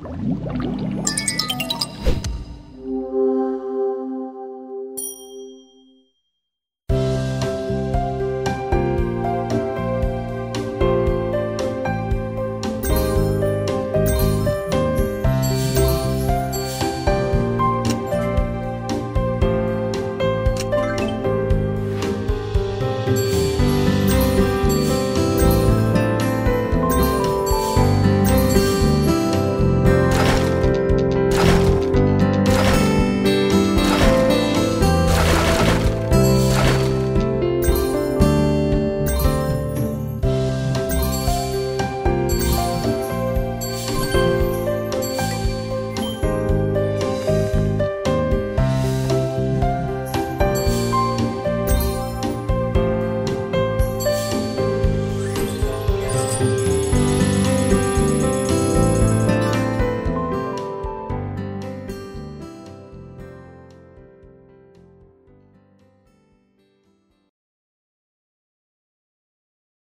Música